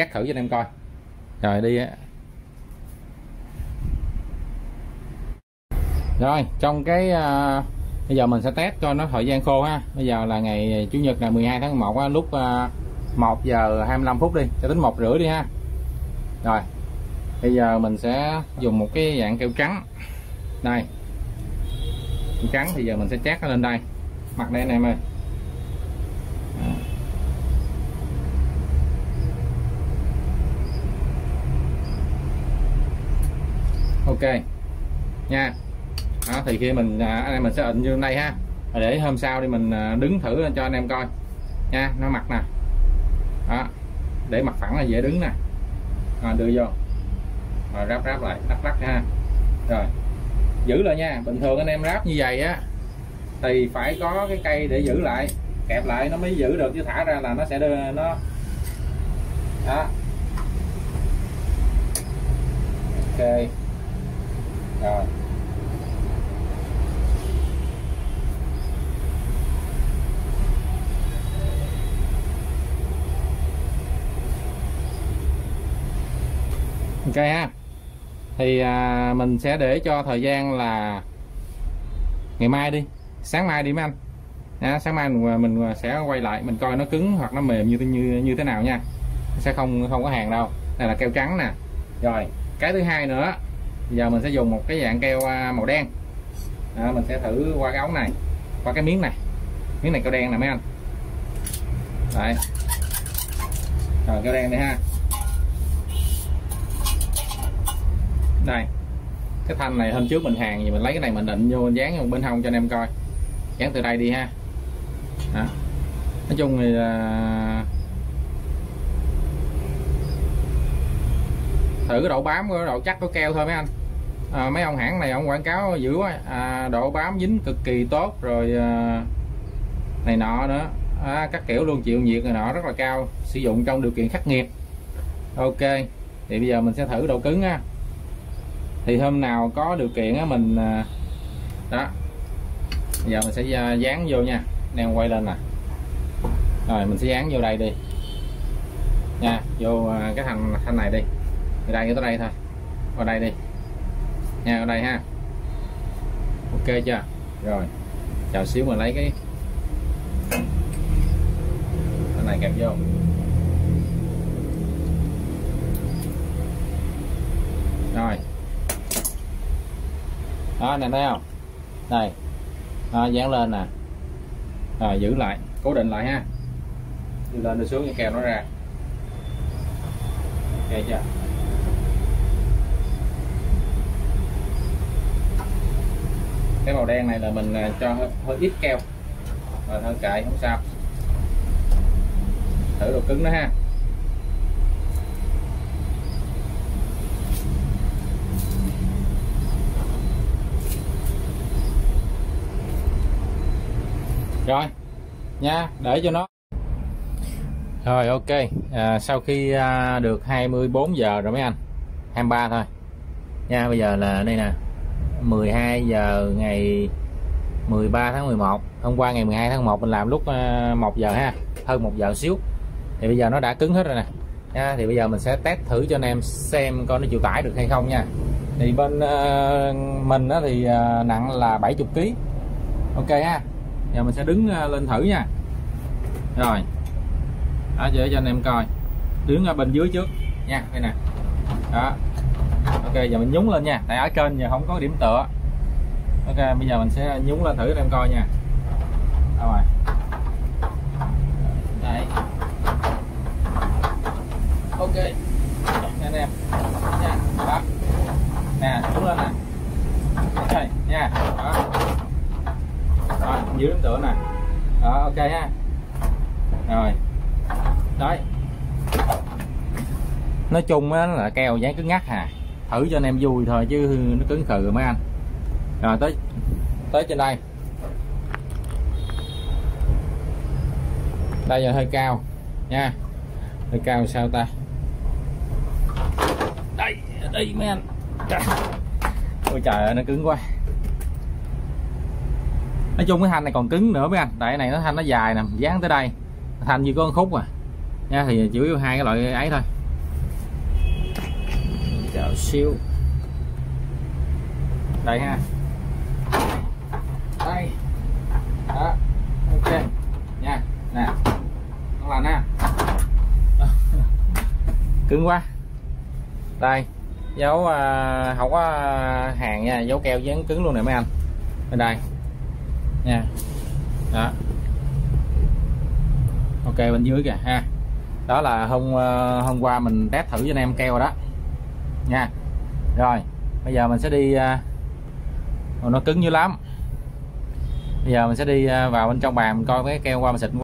cắt thử cho anh em coi. Rồi đi rồi trong cái uh, bây giờ mình sẽ test cho nó thời gian khô ha. Bây giờ là ngày chủ nhật là 12 tháng 1 á, lúc à, uh, 1 giờ 25 phút đi cho đến một rưỡi đi ha. Rồi bây giờ mình sẽ dùng một cái dạng keo trắng. Đây. Keo trắng thì giờ mình sẽ chát nó lên đây. Mặt đây anh em ơi. Ok. Nha. Đó, thì khi mình à, anh em mình sẽ ịnh như đây ha. Để hôm sau đi mình à, đứng thử cho anh em coi. Nha nó mặt nè. Đó. Để mặt phẳng là dễ đứng nè. À, đưa vô. Rồi ráp ráp lại. Đắp đắp ha. Rồi. Giữ lại nha. Bình thường anh em ráp như vậy á thì phải có cái cây để giữ lại. Kẹp lại nó mới giữ được chứ thả ra là nó sẽ đưa nó đó. Ok rồi. Ok ha. Thì à, mình sẽ để cho thời gian là ngày mai đi. Sáng mai đi mấy anh. À, sáng mai mình, à, mình à, sẽ quay lại mình coi nó cứng hoặc nó mềm như như như thế nào nha. Sẽ không không có hàng đâu. Đây là keo trắng nè. Rồi cái thứ hai nữa giờ mình sẽ dùng một cái dạng keo à, màu đen. À, mình sẽ thử qua cái ống này qua cái miếng này. Miếng này keo đen nè mấy anh? Đấy. Rồi keo đen đây ha. Đây. Cái thanh này hôm trước mình hàng thì mình lấy cái này mình định vô mình dán vô bên hông cho anh em coi. Dán từ đây đi ha. Đó. nói chung thì là thử cái độ bám cái độ chắc của keo thôi mấy anh à, mấy ông hãng này ông quảng cáo dữ quá. À, độ bám dính cực kỳ tốt rồi à, này nọ nữa. À, các kiểu luôn chịu nhiệt này nọ rất là cao sử dụng trong điều kiện khắc nghiệt. Ok thì bây giờ mình sẽ thử độ cứng á. thì hôm nào có điều kiện á mình à, đó. Giờ mình sẽ à, dán vô nha. Đang quay lên nè. Rồi mình sẽ dán vô đây đi. Nha vô à, cái thằng thanh này đi. Từ đây tới đây thôi. Vào đây đi nha ở đây ha. Ok chưa? Rồi chờ xíu mình lấy cái cái này kẹp vô. Rồi. Đó này thấy không? Đây. Đó, dán lên nè. Rồi giữ lại. Cố định lại ha. Lên đi xuống cái keo nó ra. Ok chưa? Cái màu đen này là mình à, cho hơi, hơi ít keo. Rồi thôi kệ không sao. Thử độ cứng đó ha. Rồi nha để cho nó. Rồi ok. À, sau khi à, được 24 giờ rồi mấy anh? 23 thôi. Nha bây giờ là đây nè. 12 giờ ngày 13 tháng 11 hôm qua ngày 12 tháng 1 mình làm lúc ờ, 1 giờ ha hơn 1 giờ xíu. Thì bây giờ nó đã cứng hết rồi nè. Nha thì bây giờ mình sẽ test thử cho anh em xem coi nó chịu tải được hay không nha. Thì bên uh, mình đó thì uh, nặng là 70 kg ok ha giờ mình sẽ đứng uh, lên thử nha. Rồi đó để cho anh em coi. Đứng ở bên dưới trước nha đây nè. Đó ok, giờ mình nhúng lên nha. Tại ở trên giờ không có điểm tựa. Ok, bây giờ mình sẽ nhúng lên thử cho em coi nha. Đâu rồi? Đây. Ok. Nha anh em nha đó. Nè, nhúng lên nè. Ok, nha. Đó. Rồi dưới điểm tựa nè. Đó, ok ha. Rồi. Đấy. Nói chung á là keo dán cứ ngắt hà thử cho anh em vui thôi chứ nó cứng khừ mấy anh. Rồi, tới tới trên đây. Đây giờ hơi cao, nha. Hơi cao sao ta? Đây đây mấy anh. Ôi trời ơi, nó cứng quá. Nói chung cái thanh này còn cứng nữa mấy anh. Tại này nó thanh nó dài nè, dán tới đây. Thanh như có con khúc à. Nha, thì chủ yếu hai cái loại ấy thôi chờ xíu. Đây ha. Đây. Đó ok. Nha nè. Con lành ha. Cứng quá. Đây dấu uh, không có à, hàng nha dấu keo dán cứng luôn nè mấy anh. Bên đây. Nha. Đó. Ok bên dưới kìa ha. Đó là hôm à, hôm qua mình test thử cho anh em keo rồi đó nha. Rồi, bây giờ mình sẽ đi à, nó cứng dữ lắm. Bây giờ mình sẽ đi à, vào bên trong bàn mình coi cái keo qua mình xịt